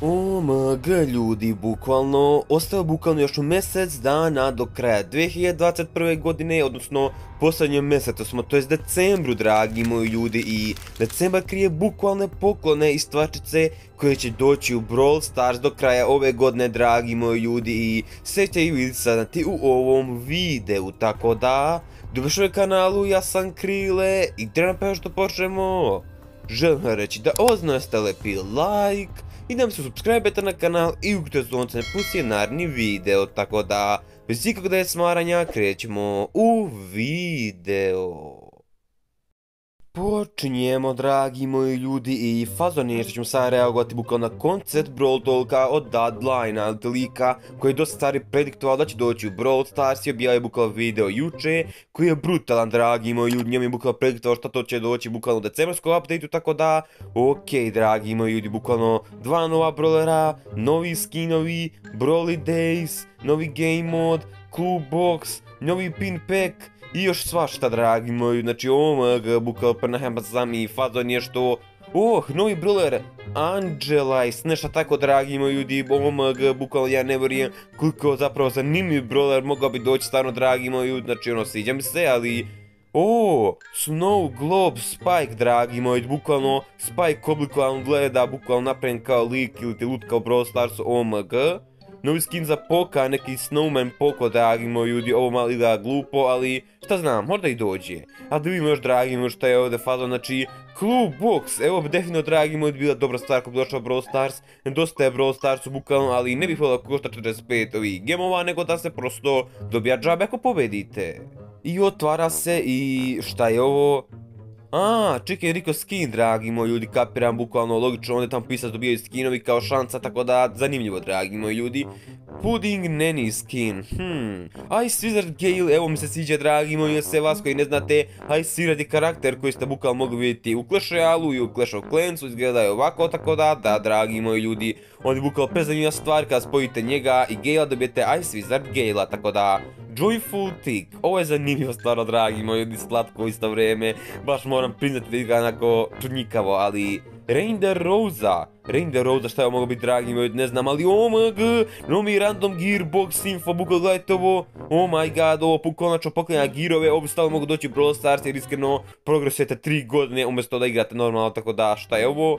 OMG ljudi, bukvalno, ostaje bukvalno još mjesec dana do kraja 2021. godine, odnosno posljednjem mjesecu smo, to jest decembru, dragi moji ljudi, i decembar krije bukvalne poklone i stvarčice koje će doći u Brawl Stars do kraja ove godine, dragi moji ljudi, i sve će i vidjeti saznati u ovom videu, tako da, dobrošli kanalu, ja sam Krile, i treba pa što počnemo. Želim reći da ozno ste lepi like, i da mi se subscribe na kanal i uključite zvonce ne pusti video, tako da bez ikakvog da je smaranja krećemo u video. Počinjemo, dragi moji ljudi, i fazon je što ćemo sad reagovati bukvalno na koncept Brawl Talka od Deadline, ali lika koji je dosta stari prediktovao da će doći u Brawl Stars i objavio bukvalno video juče, koji je brutalan, dragi moji ljudi, njom je bukvalno prediktovao što to će doći bukvalno u decembarskom updateu, tako da, okej, dragi moji ljudi, bukvalno dva nova brawlera, novi skinovi, Brawly Days, novi game mod, Club Box, novi pin pack, i još svašta, dragi moji, znači omg, bukal prnahem sam i fazon je što... Oh, novi brawler, Angela i nešto tako, dragi moji ljudi, omg, bukvalno ja ne vjerujem koliko zapravo zanimljiv brawler mogao bi doći stvarno, dragi moji znači ono, sviđa mi se, ali... O, Snow Globe Spike, dragi moji, bukvalno Spike oblikovan gleda, bukvalno napravljen kao lik ili te lutka u Brawl Stars OMG novi skin za Poka, neki Snowman Poko, dragi moji ljudi, ovo malo izgleda glupo, ali šta znam, možda i dođe. A da vidimo još, dragi moji, šta je ovdje fazo, znači, Club Box, evo bi definitivno, dragi moji, bila dobra stvar kako došao Brawl Stars, dosta je Brawl Starsu bukvalno, ali ne bih volio košta 45 ovih gemova, nego da se prosto dobija džabe ako pobedite. I otvara se i šta je ovo? A, čekaj, Riko skin, dragi moji ljudi, kapiram, bukvalno logično, ovdje tamo pisat dobijaju skinovi kao šansa, tako da, zanimljivo, dragi moji ljudi. Pudding Nanny skin, hmm, Ice Wizard Gale, evo mi se sviđa, dragi moji, sve vas koji ne znate, Ice Wizard je karakter koji ste bukvalno mogli vidjeti u Clash Royale i u Clash of Clansu, izgledaju ovako, tako da, da, dragi moji ljudi, on je bukvalno prezanimljiva stvar kada spojite njega i Gale dobijete Ice Wizard Gale, tako da, Joyful Tick, ovo je zanimljivo stvarno dragi moji slatko isto vrijeme, baš moram priznati da izgleda onako čudnjikavo, ali The Rosa, the Rosa šta je moglo biti dragi moji, ne znam, ali omg, no mi random gearbox info, bukval gledajte ovo, oh my god, ovo konačno poklanja gearove, ovo stalo mogu doći Brawl Stars jer iskreno progresujete 3 godine umjesto da igrate normalno, tako da šta je ovo?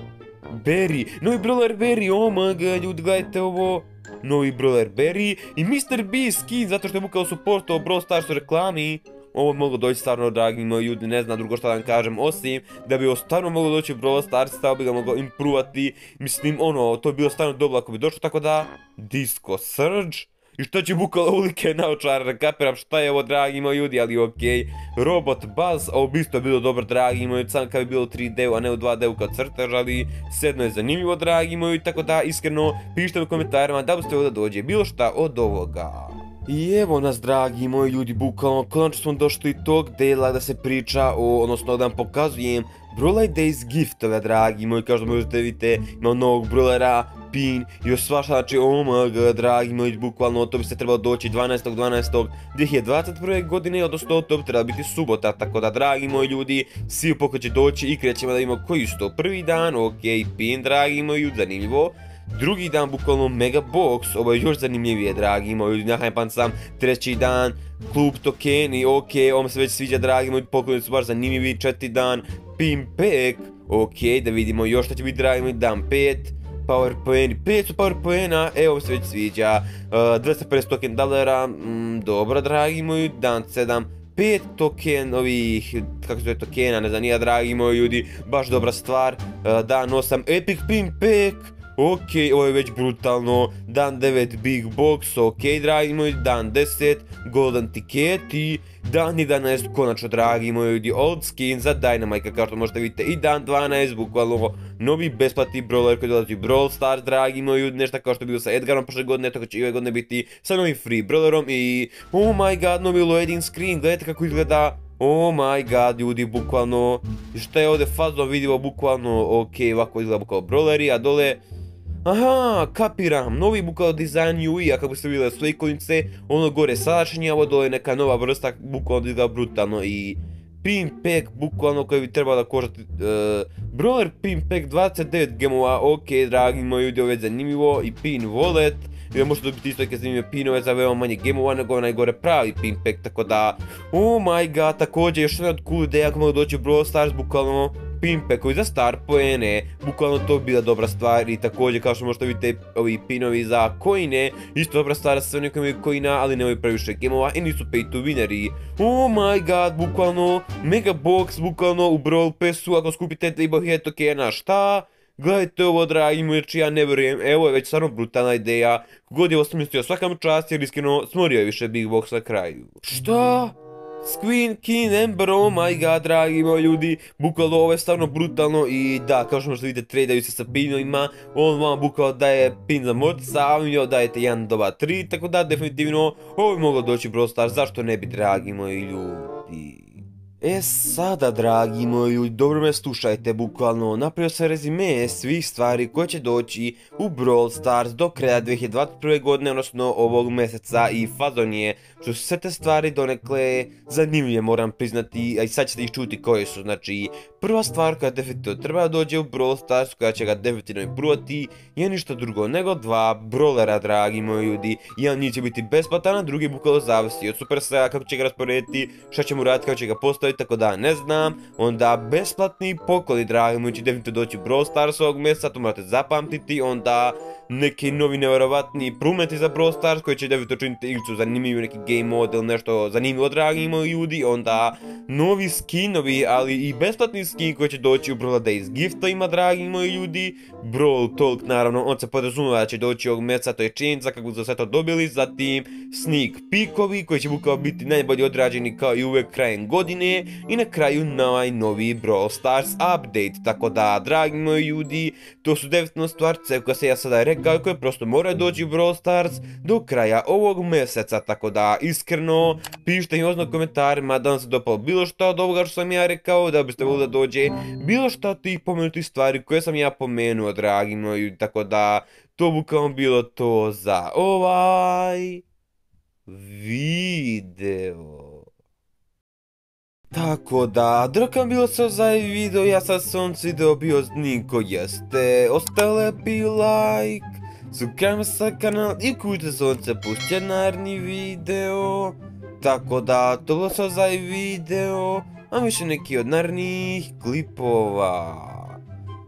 Berry, novi brawler Berry, omg, ljudi gledajte ovo, novi brawler Berry i Mr. B skin zato što je bukao supportao Brawl Stars u reklami. Ovo moglo doći stvarno, dragi moji ljudi, ne znam drugo što da vam kažem, osim da bi ovo stvarno moglo doći Brawl Stars, stao bi ga moglo improvati, mislim, ono, to bi bilo stvarno dobro ako bi došlo, tako da, Disco Surge, i što će bukalo ulike naočar, kapiram šta je ovo dragi moji ljudi, ali okej. Robot Buzz, ovo bi isto bilo dobro dragi moji, sam bi bilo 3D-u, a ne u 2D-u kao crtež, ali sedno je zanimljivo dragi moji, tako da iskreno pišite u komentarima da biste da dođe bilo šta od ovoga. I evo nas dragi moji ljudi, bukvalno konačno smo došli tog dela da se priča o, odnosno da vam pokazujem Brawley Days giftove dragi moji, kao što možete vidite, ima novog brawlera, pin, još svašta, znači omg, dragi moji, bukvalno to bi se trebalo doći 12.12.2021. godine, odnosno to bi trebalo biti subota, tako da dragi moji ljudi, svi upoko će doći i krećemo da vidimo koji su to prvi dan, ok, pin, dragi moji zanimljivo. Drugi dan bukvalno Mega Box, ovo je još zanimljivije dragi moji, nahaj pan sam. Treći dan, klub tokeni, ok, ovo se već sviđa dragi moji, pokloni su baš zanimljivi, četiri dan, pin pack, ok, da vidimo još šta će biti dragi moji, dan pet, power poeni, 500 power poena, evo se već sviđa, uh, 250 token dolara, mm, dobro dragi moji, dan 7, 5 token ovih, kako se zove tokena, ne znam, nije dragi moji ljudi, baš dobra stvar, uh, dan 8 epic pin pack, Ok, ovo je već brutalno. Dan 9 Big Box, ok dragi moji, dan 10 Golden Tiketi, dan 11 konačno dragi moji ljudi Old Skin za Dynamite kao što možete vidjeti. I dan 12 bukvalno novi besplatni brawler koji dolazi Brawl Stars dragi moji ljudi, nešto kao što je bilo sa Edgarom prošle godine, tako će i ove godine biti sa novim free brawlerom i oh my god novi loading screen, gledajte kako izgleda. Oh my god, ljudi, bukvalno, šta je ovdje fazno vidimo, bukvalno, ok, ovako izgleda kao brawleri, a dole, Aha, kapiram, novi bukao dizajn UI, a kako ste vidjeli slikonice, ono gore sadašnje, ovo dole neka nova vrsta, bukvalno izgleda brutalno i pin pack, bukvalno koji bi trebalo da koštati, e, brawler pin pack 29 gemova, ok, dragi moji ljudi, ovo je zanimljivo, i pin wallet, da možete dobiti isto neke zanimljive pinove za veoma manje gemova, nego onaj gore pravi pin pack, tako da, oh my god, također još jedna od cool ideja ako mogu doći u Brawl Stars, bukvalno, pimpekovi za star poene, bukvalno to bi bila dobra stvar i također kao što možete vidjeti ovi pinovi za coine, isto dobra stvar sa oni koji imaju coina, ali nemaju previše gemova i nisu pay to winneri. Oh my god, bukvalno, mega box, bukvalno u Brawl Passu, ako skupite 3 tokena, šta? Gledajte ovo dragi moji, ja ne vjerujem, evo je već stvarno brutalna ideja, kogod je ovo sam mislio svakam čast jer iskreno smorio je više Big Box na kraju. Šta? Squeen, King, Ember, oh my god, dragi moji ljudi, bukvalno ovo je stvarno brutalno i da, kao što možete vidjeti, tradaju se sa pinovima, on vam bukvalno daje pin za motica, a vi dajete 1, 2, 3, tako da definitivno ovo bi moglo doći Brawl Stars, zašto ne bi, dragi moji ljudi. E sada, dragi moji dobro me slušajte, bukvalno. Napravio sam rezime svih stvari koje će doći u Brawl Stars do kraja 2021. godine, odnosno ovog mjeseca i fazon je. Što su sve te stvari donekle zanimljive moram priznati, a i sad ćete ih čuti koje su, znači prva stvar koja definitivno treba dođe u Brawl Stars, koja će ga definitivno improvati, je ništa drugo nego dva brawlera, dragi moji ljudi, jedan njih će biti besplatan, a drugi bukvalno zavisi od Supercella kako će ga rasporediti, šta će mu raditi, kako će ga postaviti, tako da ne znam, onda besplatni pokloni dragi moji će definitivno doći Brawl Stars ovog mjeseca, to morate zapamtiti, onda neki novi nevjerovatni prumeti za Brawl Stars koji će definitivno činiti igricu zanimljivu, neki game mode ili nešto zanimljivo dragi moji ljudi, onda novi skinovi, ali i besplatni skin koji će doći u Brawl Days. Giftovima dragi moji ljudi, Brawl Talk naravno, on se podrazumava da će doći ovog mjeseca, to je činjenica kako su sve to dobili, zatim sneak peekovi koji će bukao biti najbolji odrađeni kao i uvek krajem godine i na kraju najnoviji Brawl Stars update, tako da dragi moji ljudi, to su definitivno stvarce koje se ja sada rekao koje prosto moraju doći Brawl Stars do kraja ovog mjeseca, tako da iskreno pišite mi ozno komentarima da vam se dopalo bilo što od ovoga što sam ja rekao, da biste volili da dođe bilo što od tih pomenutih stvari koje sam ja pomenuo, dragi moji, tako da to bukvalno bilo to za ovaj video. Tako da, drokam bilo se za video, ja sam sonci dobio zniko jeste, ostale bi like, subscribe sa kanal i kujte sonce pušće naredni video. Tako da, to bilo se za video, a više neki od narednih klipova.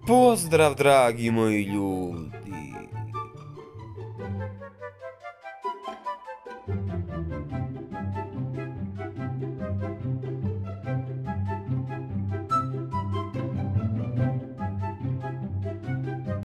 Pozdrav dragi moji ljudi.